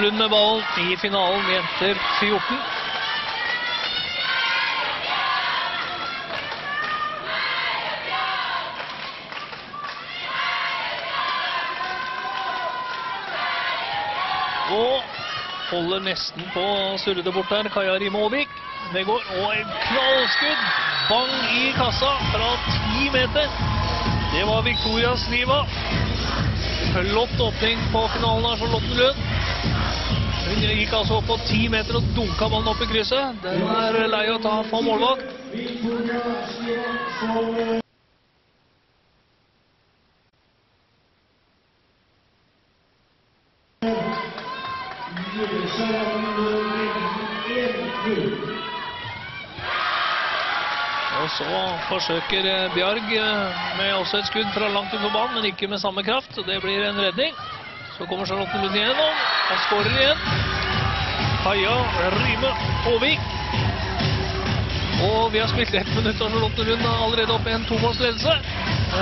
Lund med ballen i finalen jenter 14. Og holder nesten på å surre det bort der. Kaja Rime. Det går. Og en knallskudd! Bang i kassa fra ti meter. Det var Victorias Sliva. Flott åpning på finalen av Charlotten Lund. Hun gikk altså opp på ti meter og dunka ballen opp i krysset. Den er lei å ta for målvakt. Og så forsøker Bjarg med også et skudd fra langt utenfor banen, men ikke med samme kraft. Det blir en redning. Så kommer Charlotten Lund igjennom og skårer igjen. Kaja Ryme Aavik. Og vi har spilt ett minutt, og Charlotten Lund er allerede oppe i en tomålsledelse.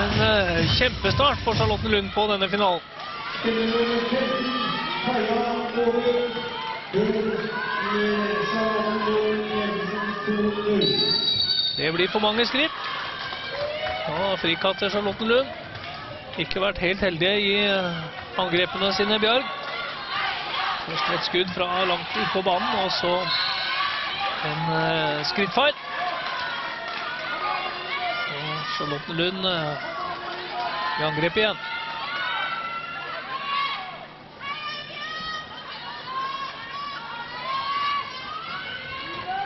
En uh, kjempestart for Charlotten Lund på denne finalen. Det blir for mange skritt. Og frikast til Charlotten Lund. Ikke vært helt heldige i eh, angrepene sine, Bjørg. Først et skudd fra langt ut på banen, og så en uh, skrittfeil. Og Charlotten Lund uh, i angrep igjen.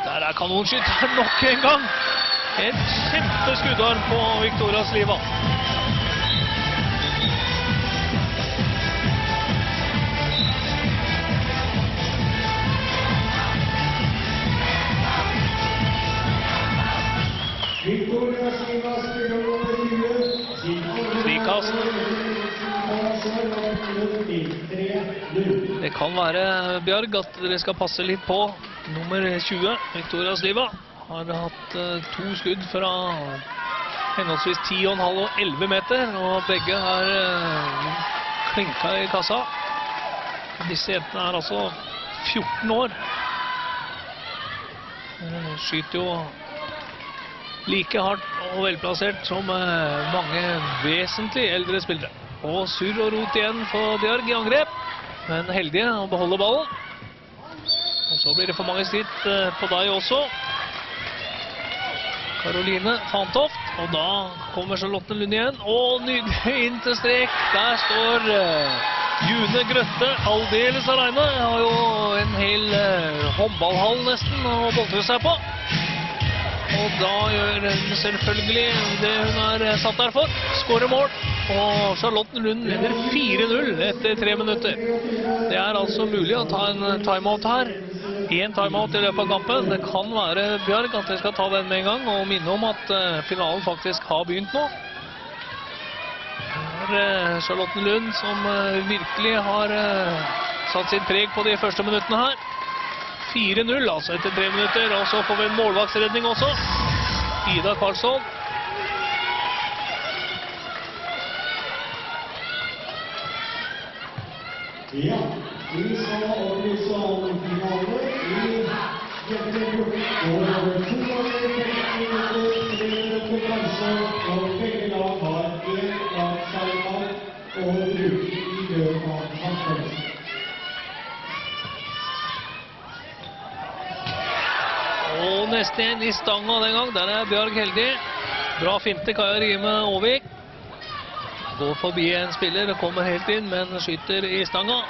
Der er kanonskytteren nok en gang. Et kjempeskuddarm på Victorias Liva. Kan være, Bjørg, at dere skal passe litt på nummer 20, Victoria Sliva. Har hatt eh, to skudd fra henholdsvis 10,5 og 11 meter, og begge har uh, klinka i kassa. Disse jentene er altså 14 år. Eh, skyter jo like hardt og velplassert som eh, mange vesentlig eldre spillere. Og surr og rot igjen for Bjørg i angrep, men heldige å beholde ballen. Og så blir det for mange skritt eh, på deg også. Karoline Fantoft, og da kommer Charlotte Lund igjen. Og nydelig inn til strek. Der står eh, June Grøtte aldeles aleine. Har jo en hel uh, håndballhall nesten å boltre seg på. Og da gjør hun selvfølgelig det hun er satt der for. Skårer mål. Og Charlotten Lund leder 4-0 etter tre minutter. Det er altså mulig å ta en timeout her. Én timeout i løpet av kampen. Det kan være Bjørg at jeg skal ta den med en gang og minne om at uh, finalen faktisk har begynt nå. Det er uh, Charlotten Lund som uh, virkelig har satt sitt preg på de første minuttene her. 4-0 altså etter tre minutter. Og så får vi en målvaktsredning også. Ida Karlsson. Ja, vi skal avlyse finale i Jenter 14. Og to ganger 15 minutter, tre minutter og begge lag har én lagtimeout å bruke i løpet av kampen. Og neste en i stanga den gang. Der er Bjørg heldig. Bra finte, Kaja Rime Aavik. Går forbi en spiller kommer helt inn, men skyter i stanga.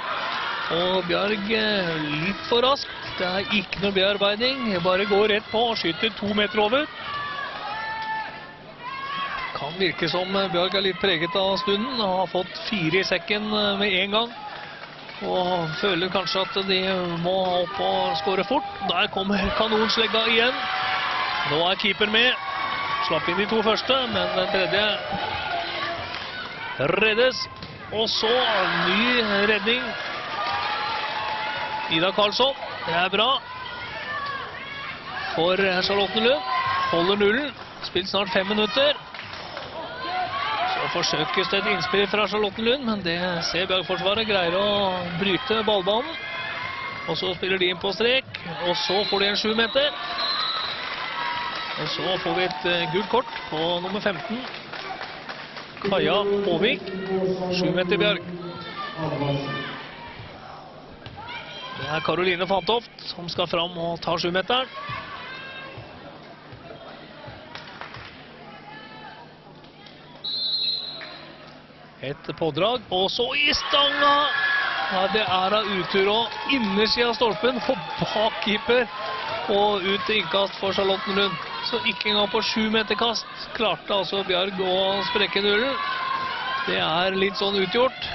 Og Bjørg eh, litt for raskt. Det er ikke noe bearbeiding. Bare går rett på og skyter to meter over. Kan virke som Bjørg er litt preget av stunden. Har fått fire i sekken eh, med en gang. Og føler kanskje at de må opp og skåre fort. Der kommer kanonslegga igjen. Nå er keeper med. Slapp inn de to første, men den tredje reddes. Og så ny redning. Ida Karlsson. Det er bra for Charlottenlund. Holder nullen. Spilt snart fem minutter. Så forsøkes det et innspill fra Charlottenlund, men det ser Bjørgforsvaret. Greier å bryte ballbanen. Og så spiller de inn på strek, og så får de en sju meter. Og så får vi et eh, gult kort på nummer 15. Kaja Håvik, 7 meter Bjørg. Det er Karoline Fantoft som skal fram og ta sjumeteren. Et pådrag, og så i stanga! Det er av utur og innersida av stolpen for bakkeeper og ut til innkast for Charlottenlund. Så ikke engang på sju meter kast klarte altså Bjarg å sprekke nullen. Det er litt sånn utgjort.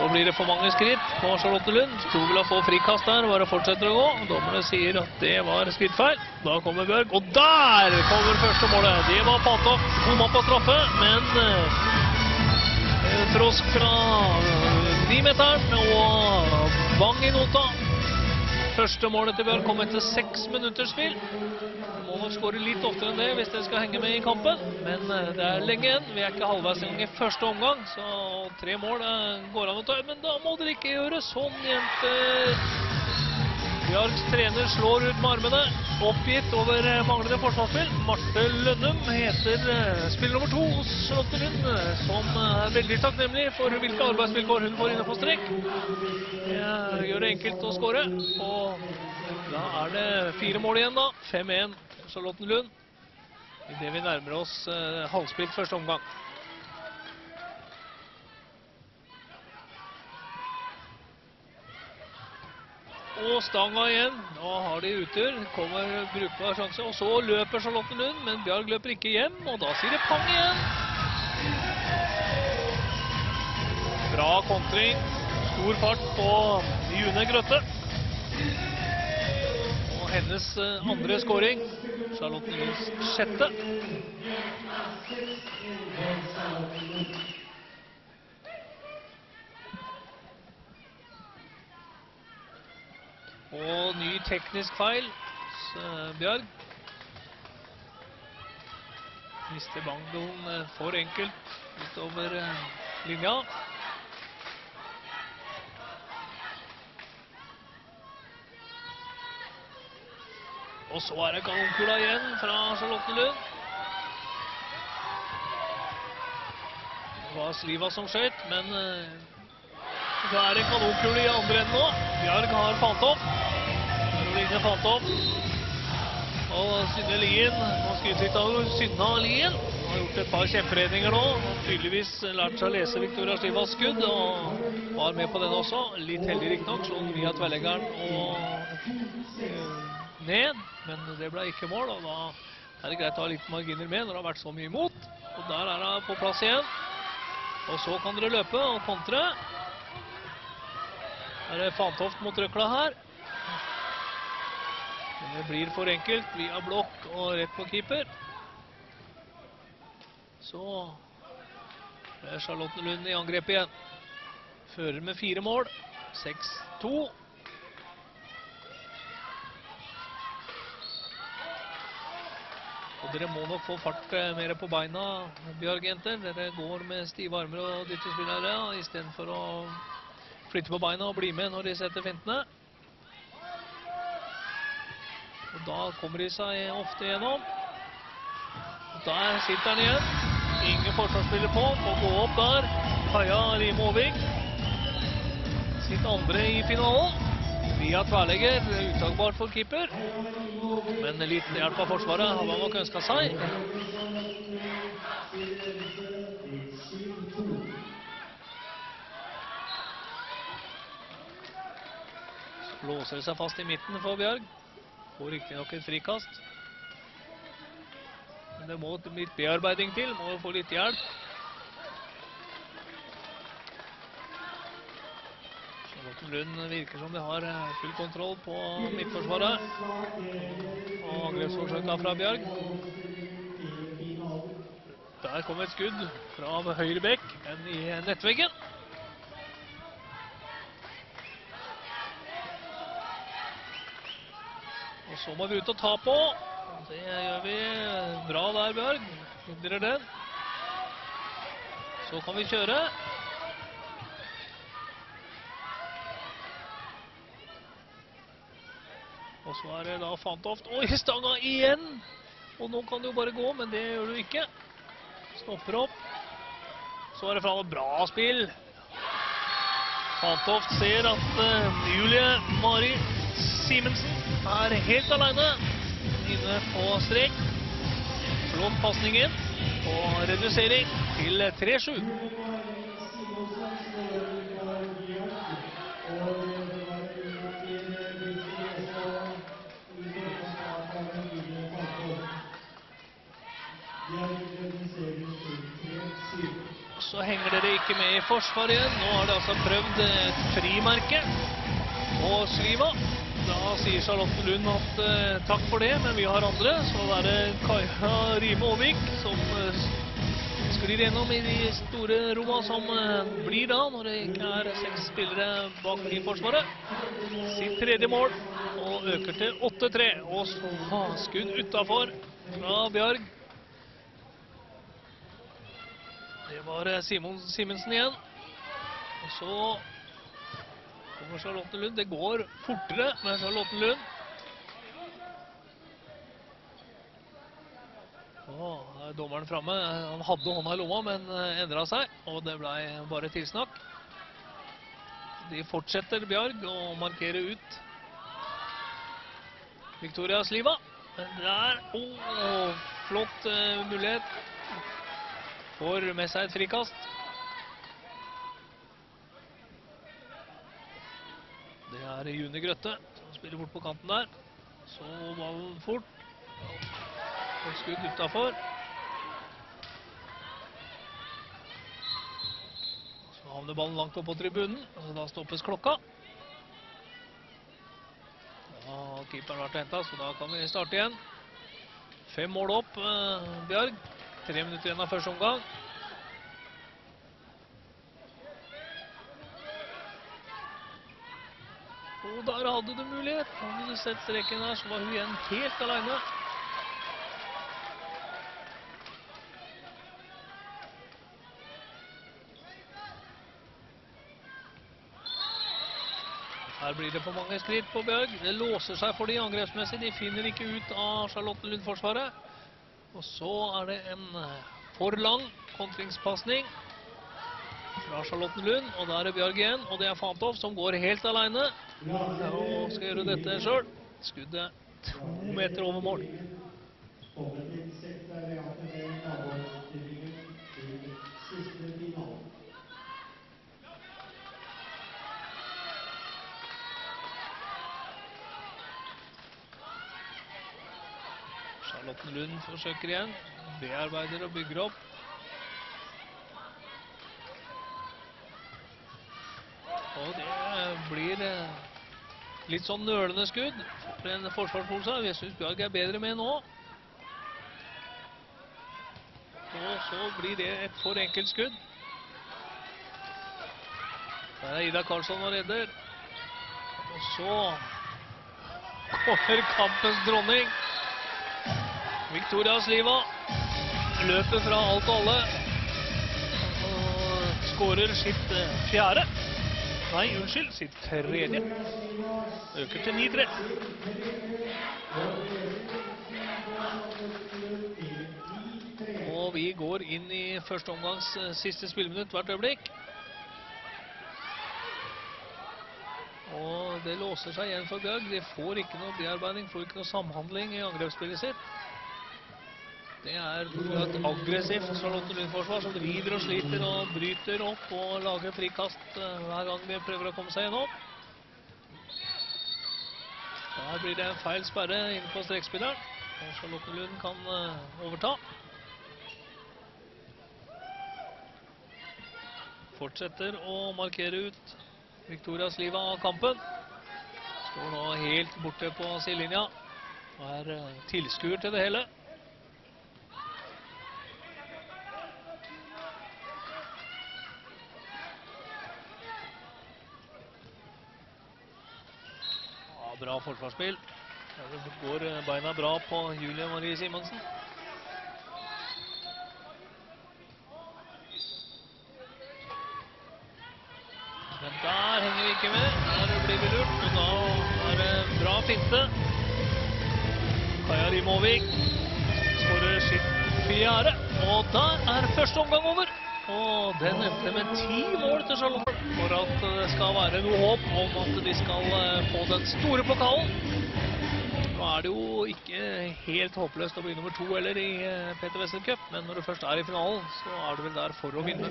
Så blir det for mange skritt på Charlottenlund. Tror vil ha få frikast der, bare fortsetter å gå. Dommerne sier at det var skrittfeil. Da kommer Bjørg, og der kommer første målet! Det var Pantoft, bomma på straffe, men eh, Frosk fra nimeteren og bang i nota. Første målet til Bjørn kom etter seks minutters spill. Må skåre litt oftere enn det hvis det skal henge med i kampen. Men eh, det er lenge igjen. Vi er ikke halvveis engang i første omgang, så tre mål eh, går an å ta. Men da må dere ikke gjøre sånn, jenter. Bjargs trener slår ut med armene, oppgitt over eh, manglende forsvarsspill. Marte Lønnum heter eh, spiller nummer to hos Charlotte Lund, eh, som er veldig takknemlig for hvilke arbeidsvilkår hun får inne på strekk. Det gjør det enkelt å skåre. Og da er det fire mål igjen, da. 5-1 Charlottenlund. Idet vi nærmer oss halvspilt første omgang. Og stanga igjen. Nå har de utur. Kommer brukbar sjanse. Og så løper Charlottenlund, men Bjarg løper ikke hjem. Og da sier det pang igjen. Bra kontring. Stor fart på June Grøtte. Og hennes eh, andre skåring. Charlottenlunds sjette. Og ny teknisk feil. Bjørg. Mister bangoen eh, for enkelt utover eh, linja. Og så er det kanonkula igjen fra Charlotte Lund. Det var Sliva som skjøt, men eh, så er det kanonkule i andre enden nå. Bjørg har Fantoft. Karoline Fantoft. Og Synne Lien. Nå skryter litt av Synna Lien. Har gjort et par kjemperedninger nå. Tydeligvis lært seg å lese Victoria Slivas skudd. Og var med på den også. Litt heldig riktignok. Slo den via tverrleggeren og eh, ned. Men det ble ikke mål. Og da er det greit å ha litt marginer med når det har vært så mye imot. Og der er hun på plass igjen. Og så kan dere løpe og kontre. Er det Fantoft mot Røkla her? Men det blir for enkelt via blokk og rett på keeper. Så det er Charlottenlund i angrep igjen. Fører med fire mål. 6-2. Og dere må nok få fart eh, mer på beina, Bjørg jenter. Dere går med stive armer og dytter spillere stedet istedenfor å flytte på beina og bli med når de setter fintene. Og da kommer de seg ofte gjennom. Der sitter han igjen. Ingen forsvarsspiller på. Må gå opp der. Kaja Rime Aavik. Sitt andre i finalen. Via tverrlegger. Utagbart for keeper. Men litt hjelp av Forsvaret har man nok ønska seg. Låser det seg fast i midten for Bjørg. Får riktignok et frikast. Men det må litt bearbeiding til. Må få litt hjelp. Charlottenlund virker som de har eh, full kontroll på midtforsvaret. Og angrepsforsøka fra Bjørg. Der kom et skudd fra høyre bekk, men i nettveggen. Og så må vi ut og ta på. Det gjør vi bra der, Bjørg. Hindrer den. Så kan vi kjøre. Og så er det da Fantoft. Oi, stanga igjen! Og nå kan det jo bare gå, men det gjør du ikke. Stopper opp. Så er det fra noe bra spill. Fantoft ser at eh, Julie Mari Simensen er helt aleine inne på strek. Flott pasning og redusering til 3-7. Så henger dere ikke med i forsvaret igjen. Nå har de altså prøvd frimerke på Sliva. Da sier Charlotte Lund at eh, takk for det, men vi har andre. Så er det Kaja Rime Aavik som eh, sklir gjennom i de store rommene som eh, blir da, når det ikke er seks spillere bak i forsvaret. Sitt tredje mål og øker til 8-3. Og så skudd utafor fra Bjarg. Det var eh, Simon Simensen igjen. Og så kommer Charlotte Lund. Det går fortere med Charlotte Lund. Er dommeren framme. Han hadde hånda i lomma, men endra seg, og det ble bare tilsnakk. De fortsetter, Bjarg, å markere ut Victoria Sliva. Der. åh, flott eh, mulighet. Får med seg et frikast. Det er Juni Grøtte som spiller bort på kanten der. Så ballen fort. Og skudd utafor. Så havner ballen langt opp på tribunen, og da stoppes klokka. Har keeperen vært henta, så da kan vi starte igjen. Fem mål opp, eh, Bjarg. Tre minutter igjen av første omgang. Og der hadde du mulighet. Hadde du sett streken der, så var hun igjen helt alene. Her blir det for mange skritt på Bjørg. Det låser seg for de angrepsmessig. De finner ikke ut av Charlotte Lund-forsvaret. Og så er det en for lang kontringspasning fra Charlotten Lund. Og der er Bjørg igjen, og det er Fantoff som går helt alene. Og skal gjøre dette sjøl. Skuddet to meter over mål. Charlotten Lund forsøker igjen. Bearbeider og bygger opp. Og det blir eh, litt sånn nølende skudd for en forsvarspolise. Jeg syns Bjarg er bedre med nå. Og så blir det et for enkelt skudd. Der er Ida Karlsson og redder. Og så kommer kampens dronning. Victoria Sliva løper fra alt og alle og skårer sitt fjerde. Nei, unnskyld, sitt tredje. Øker til 9-3. Og vi går inn i første omgangs eh, siste spilleminutt hvert øyeblikk. Og det låser seg igjen for Bjørg. De får ikke noe bearbeiding, får ikke noe samhandling i angrepsspillet sitt. Det er et aggressivt Charlotte Lund-forsvar som driver og sliter og bryter opp og lager frikast eh, hver gang de prøver å komme seg gjennom. Der blir det en feil sperre inne på strekspilleren. Og Charlotte Lund kan eh, overta. Fortsetter å markere ut Victoria Sliva av kampen. Står nå helt borte på sidelinja og er tilskur tilskuer til det hele. Bra forsvarsspill. Det går eh, beina bra på Julie Marie Simonsen. Men der henger vi ikke med. Der blir vi lurt, og da er det bra finte. Kaja Rimåvik skårer sitt fjerde. Og der er første omgang over. Og den endte med ti mål til Charlotte for at det skal være noe håp om at de skal eh, få den store pokalen. Nå er det jo ikke helt håpløst å bli nummer to eller i eh, Peter Wessel Cup, men når du først er i finalen, så er du vel der for å vinne.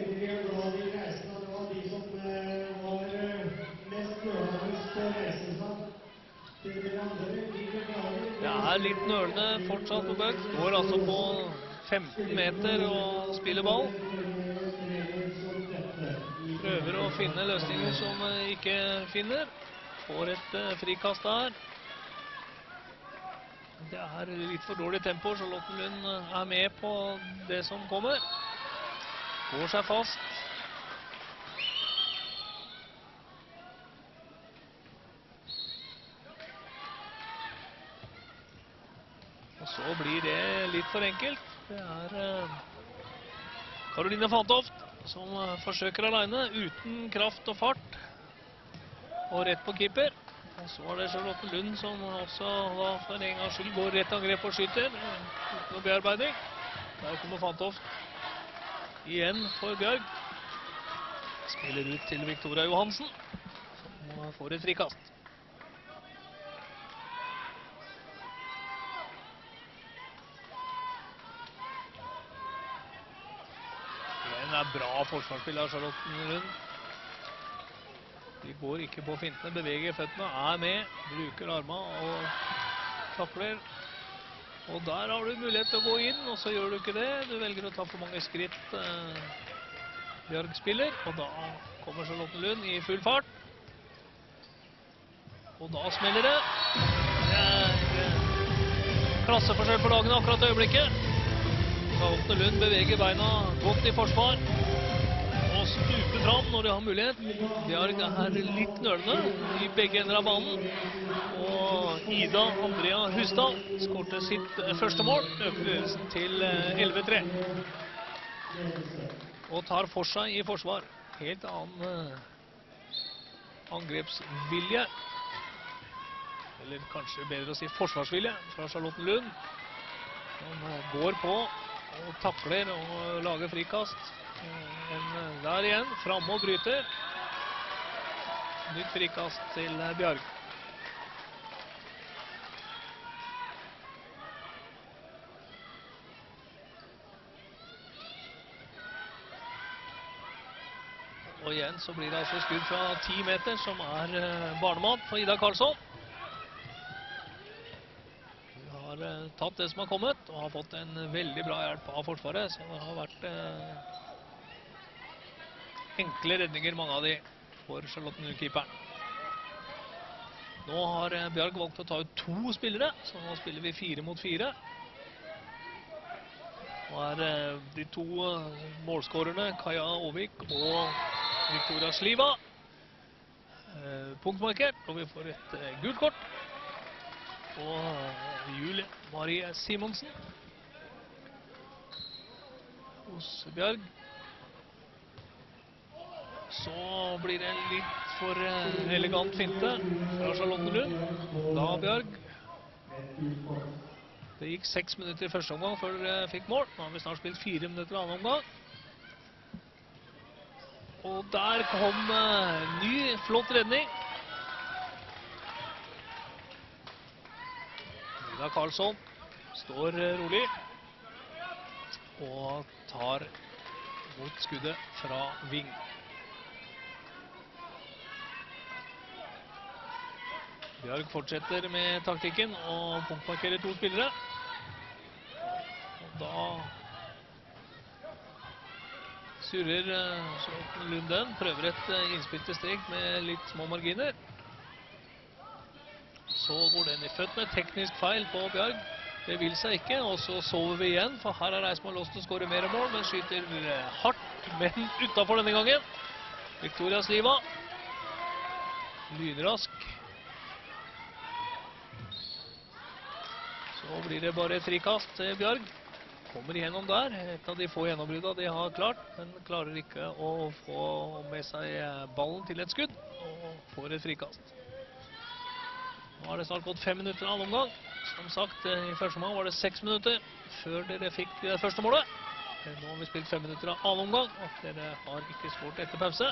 Det er litt nølende fortsatt på Bøk. Går altså på 15 meter og spiller ball. Prøver å finne løsninger som eh, ikke finner. Får et eh, frikast der. Det er litt for dårlig tempo. Charlottenlund eh, er med på det som kommer. Går seg fast. Og så blir det litt for enkelt. Det er Karoline Fantoft som eh, forsøker alene, uten kraft og fart. Og rett på keeper. Og så er det Charlotte Lund som også for en gangs skyld går rett angrep og skyter. eh, Uten noe bearbeiding. Der kommer Fantoft igjen for Bjørg. Spiller ut til Victoria Johansen, som får et frikast. Den er bra forsvarsspill av Charlottenlund. De går ikke på fintene, beveger føttene, er med, bruker armene og takler. Og der har du mulighet til å gå inn, og så gjør du ikke det. Du velger å ta for mange skritt. Eh, Bjørg spiller, og da kommer Charlotten Lund i full fart. Og da smeller det. Det er eh, klasseforskjell på lagene akkurat i øyeblikket. Charlotte Lund beveger beina godt i forsvar og stuper fram når de har mulighet. Bjarg er litt nølende i begge ender av banen. Og Ida Andrea Hustad skårte sitt eh, første mål, økte til eh, 11-3. Og tar for seg i forsvar. Helt annen eh, angrepsvilje. Eller kanskje bedre å si forsvarsvilje fra Charlotten Lund. Som eh, går på og takler og lager frikast. Eh, En eh, der igjen, framme og bryter. Nytt frikast til eh, Bjarg. Og igjen så blir det altså skudd fra 10 meter, som er barnemann barnemat for Ida Karlsson. Hun har eh, tatt det som har kommet, og har fått en veldig bra hjelp av Forsvaret. Så det har vært eh, enkle redninger, mange av de, for Charlottenlund-keeperen. Nå har eh, Bjarg valgt å ta ut to spillere, så nå spiller vi fire mot fire. Nå er eh, de to målskårene, målskårerne, Kaja Aavik og Victoria Sliva, eh, punktmarkert, og vi får et eh, gult kort. Og eh, Julie Marie Simonsen hos Bjarg. Så blir det litt for eh, elegant finte fra Charlotte Lund. Da Bjarg. Det gikk seks minutter i første omgang før dere fikk mål. Nå har vi snart spilt fire minutter i annen omgang. Og der kom eh, ny, flott redning. Ida Karlsson står eh, rolig og tar mot skuddet fra Ving. Bjørg fortsetter med taktikken og punktmarkerer to spillere. Og da surrer eh, Charlotten Lunden. Prøver et eh, innspill til strek med litt små marginer. Så går den i med Teknisk feil på Bjarg. Det vil seg ikke. Og så sover vi igjen, for her er Reismann Lost til å skåre mer mål, men skyter eh, hardt, men utenfor denne gangen. Victoria Sliva. Lynrask. Så blir det bare frikast til Bjarg. Kommer igjennom der. Et av de få gjennombruddene de har klart, men klarer ikke å få med seg eh, ballen til et skudd. Og får et frikast. Nå har det snart gått fem minutter av annen omgang. Som sagt, eh, i første omgang var det seks minutter før dere fikk det første målet. Eh, Nå har vi spilt fem minutter av annen omgang, og dere har ikke skåret etter pause.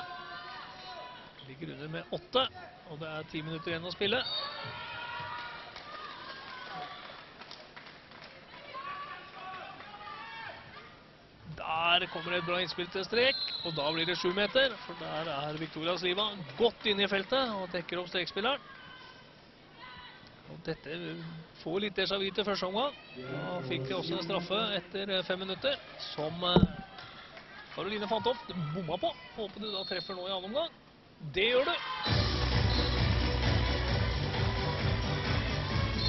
Ligger under med åtte, og det er ti minutter igjen å spille. Der kommer det et bra innspill til strek, og da blir det sju meter. For der er Victoria Sliva godt inne i feltet og dekker opp strekspilleren. Og dette får litt déjà vu til første omgang. Da fikk de også en straffe etter fem minutter, som eh, Karoline Fantoft bomma på. Håper du da treffer nå i annen omgang. Det gjør du.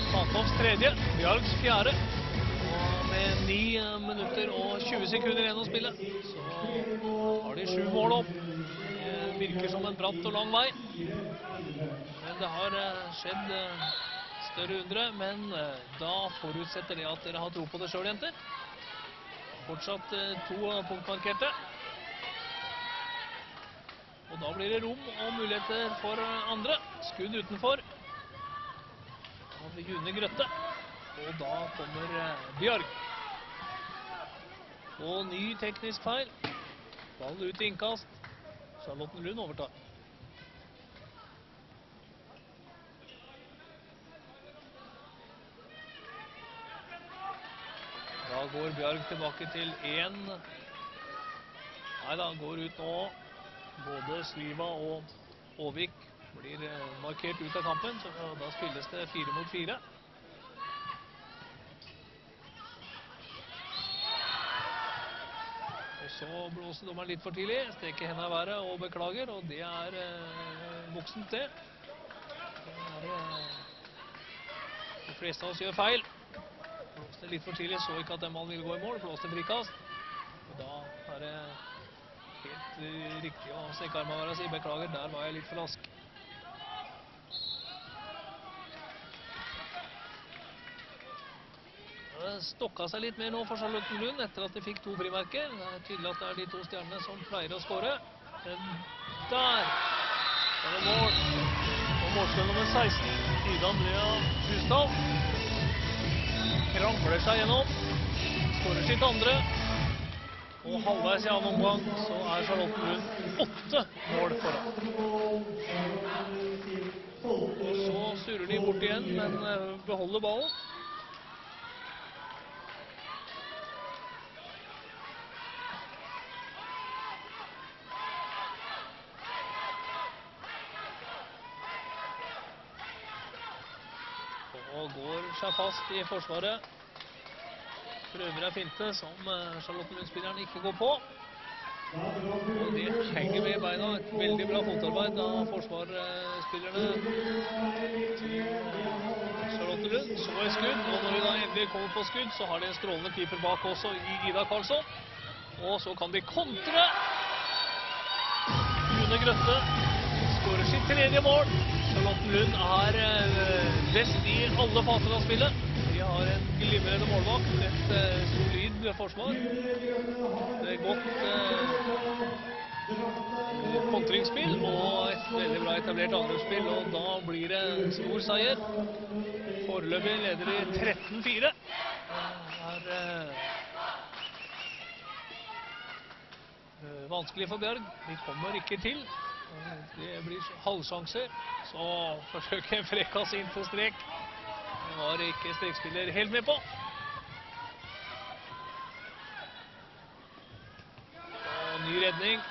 Fantofts tredje, Bjargs fjerde. Og med 9 minutter og 20 sekunder igjen å spille, så har de sju mål opp. Det virker som en bratt og lang vei. Men det har eh, skjedd eh, større undre. Men eh, da forutsetter det at dere har tro på det sjøl, jenter. Fortsatt eh, to punktmarkerte. Og da blir det rom og muligheter for eh, andre. Skudd utenfor. Da blir June Grøtte. Og da kommer Bjørg. Og ny teknisk feil. Ball ut i innkast. Charlotten Lund overtar. Da går Bjørg tilbake til én Nei da, går ut nå. Både Sliva og Aavik blir eh, markert ut av kampen, så da spilles det fire mot fire. Og så blåser dommeren litt for tidlig, steker hendene i været og beklager, og det er eh, voksent, det. eh, de fleste av oss gjør feil. Blåste litt for tidlig, så ikke at den ballen ville gå i mål, blåste frikast. Og da er det helt riktig å strekke armene og si beklager, der var jeg litt for rask. Stokka seg litt mer nå for Charlottenlund etter at de fikk to frimerker. Det er tydelig at det er de to stjernene som pleier å skåre. Men der er det mål. Og målskjell nummer 16, Ida Andrea Husdal. Krangler seg gjennom. Skårer sitt andre. Og halvveis i annen omgang så er Charlottenlund åtte mål foran. Og så surrer de bort igjen, men eh, beholder ballen. Og seg fast i forsvaret. Prøver ei finte som eh, Charlottenlund-spilleren ikke går på. Og det henger med i beina. Et veldig bra fotarbeid av forsvarsspillerne Charlottenlund. Så et skudd, og når de da endelig kommer på skudd, så har de en strålende keeper bak også i Ida Karlsson. Og så kan de kontre. Rune Grøtte skårer sitt tredje mål. Charlottenlund er eh, best i alle faser av spillet. De har en glimrende målvakt, et eh, solid forsvar. Det er godt eh, kontringsspill og et veldig bra etablert angrepsspill. Og da blir det en stor seier. Foreløpig leder de 13-4. Det er eh, eh, vanskelig for Bjørg. De kommer ikke til. Det blir halvsjanser. Så forsøker frekkas inn på strek. Det var ikke strekspiller helt med på. Og ny redning.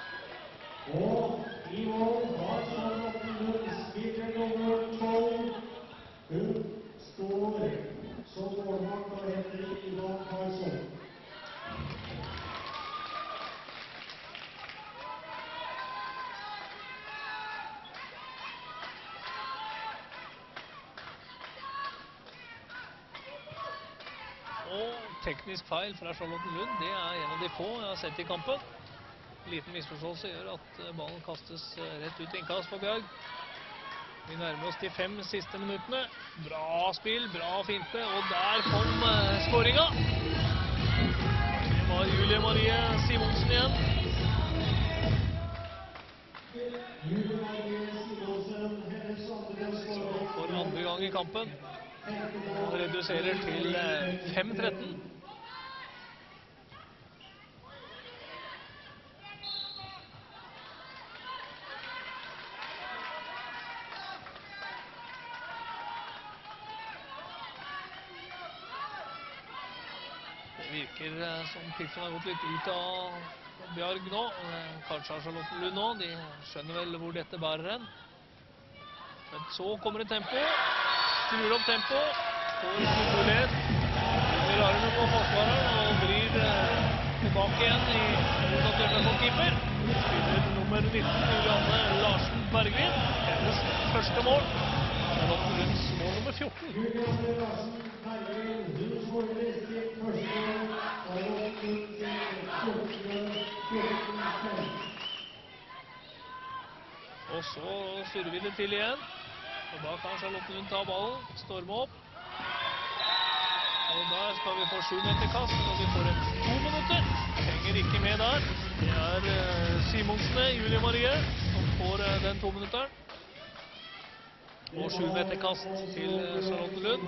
Og i mål Charlottenlund spiller nummer 12. Hun står som målvakt og heter Ivan Karlsson. Teknisk feil fra Charlotten Lund. Det er en av de få jeg har sett i kampen. Liten misforståelse gjør at eh, ballen kastes eh, rett ut i innkast på Bjørg. Vi nærmer oss de fem siste minuttene. Bra spill, bra finte, og der kom uh, skåringa. Det var Julie Marie Simonsen igjen. For andre gang i kampen. Og reduserer til eh, 5-13. Eh, som piffen har gått litt ut av Bjarg nå. Eh, Kanskje har Charlottenlund nå. De skjønner vel hvor dette bærer hen. Men så kommer det tempo. Skrur opp tempo. Får mulighet. Under armen på forsvareren og vrir eh, tilbake igjen i motsatt hjørne på keeper. Spiller nummer 19, Julianne Larsen Bergvin. Hennes første mål. Charlottenlunds mål nummer 14. Julianne Larsen Bergvin, hun skårer sitt første mål. Og Lund sitt 14-14-5. Og så surrer vi det til igjen. Og da kan Charlottenlund ta ballen, storme opp. Og der skal vi få sjumeterkast, og vi får et to minutter. Henger ikke med der. Det er Simonsen, Simonsene, Julie Marie, som får den den tominutteren. Og sjumeterkast til Charlotte Lund.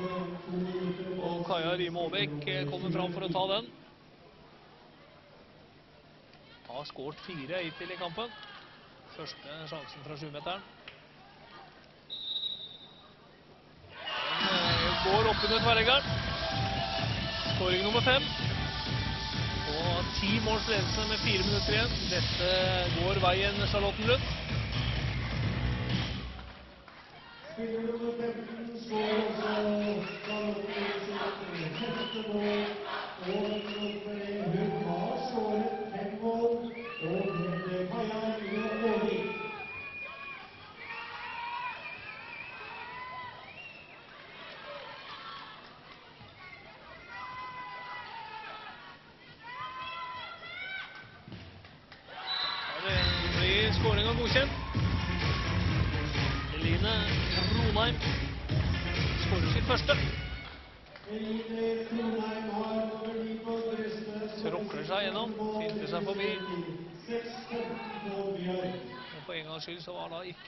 Og Kaja Rime Aabek eh, kommer fram for å ta den. Har skåret fire hittil i kampen. Første sjansen fra sjumeteren. Den eh, går oppunder tverrleggeren. Skåring nummer fem. Og ti måls ledelse med fire minutter igjen. Dette går veien Charlottenlund. Spiller nummer 15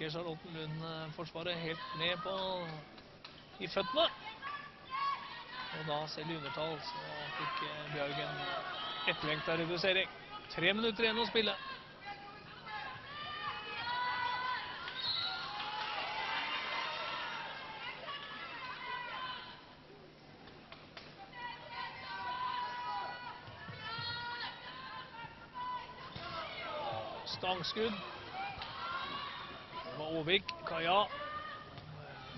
ikke Charlottenlund-forsvaret helt ned på i føttene. Og da selv i undertall så fikk Bjørgen Bjørg en etterlengta redusering. Tre minutter igjen å spille. Stangskudd. Aavik. Kaja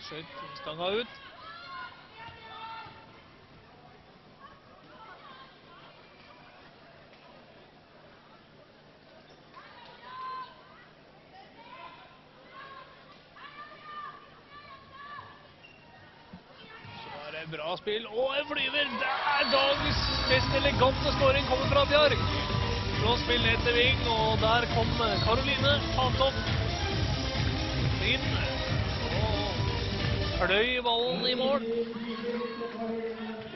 skjøt stanga ut. Bra spill. Og en flyver! Det er dagens mest elegante skåring kommer fra Bjarg. Blå spill ned til Ving, og der kom Karoline Fantoft inn. Og fløy ballen i mål.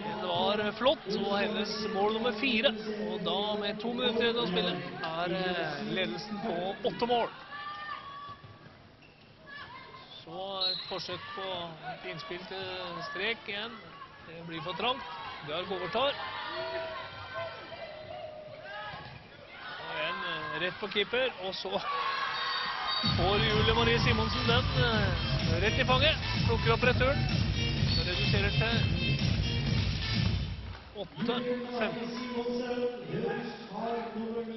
Det var flott, og hennes mål nummer fire. Og da, med to minutter igjen å spille, er eh, ledelsen på åtte mål. Så et forsøk på et innspill til strek igjen. Det blir for trangt. Bjarg overtar. Og en eh, rett på keeper, og så får Julie Marie Simonsen den eh, rett i fanget. Plukker opp returen. Så reduserer til 8-15. Simonsen, hun har nummer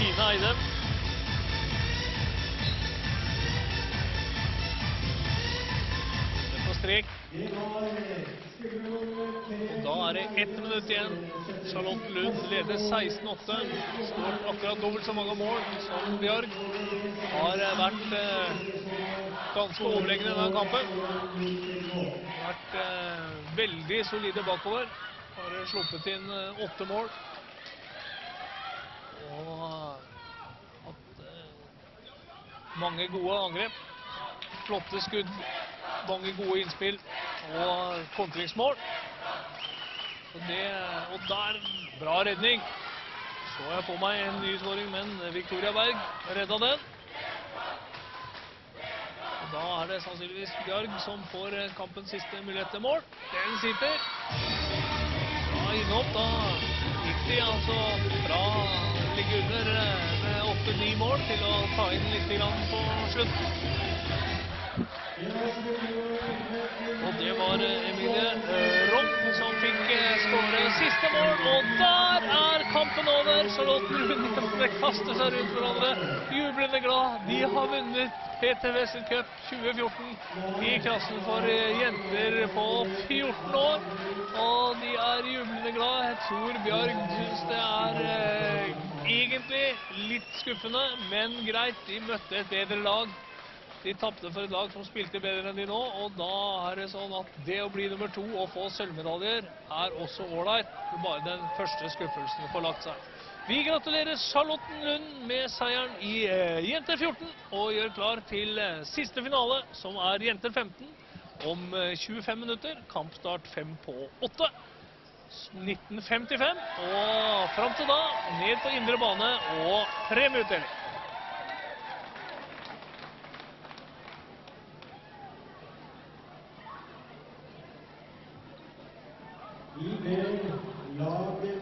Og Eidem. Det på strek. Og da er det ett minutt igjen. Charlotte Lund leder 16-8. Står akkurat dobbelt så mange mål som Bjørg. Har eh, vært eh, ganske overleggende i denne kampen. Vært eh, veldig solide bakover. Har sluppet inn eh, åtte mål. Og Mange gode angrep. Flotte skudd. Mange gode innspill og kontringsmål. Og, det, og der Bra redning. Så jeg på meg en ny skåring, men Victoria Berg redda den. Og da er det sannsynligvis Bjørg som får kampens siste mulighet til mål. Den sitter. Bra innhopp, da gikk de altså fra ligge under eh, med åtte-ni mål til å ta inn litt på slutten. Og det var eh, Emilie eh, som fikk skåre siste mål. Og der er kampen over! Charlotten Lundjentene kaster seg rundt hverandre, jublende glad. De har vunnet PTV Wessel Cup 2014 i klassen for jenter på 14 år. Og de er jublende glad. Jeg tror Bjørg syns det er egentlig litt skuffende, men greit. De møtte et bedre lag. De tapte for et lag som spilte bedre enn de nå, og da er det sånn at det å bli nummer to og få sølvmedaljer er også ålreit. Bare den første skuffelsen får lagt seg. Vi gratulerer Charlotten Lund med seieren i eh, Jenter 14 og gjør klar til eh, siste finale, som er Jenter 15 om eh, 25 minutter. Kampstart 5 på 8. 1955. Og fram til da ned på indre bane og premieutdeling. Vi vil lage.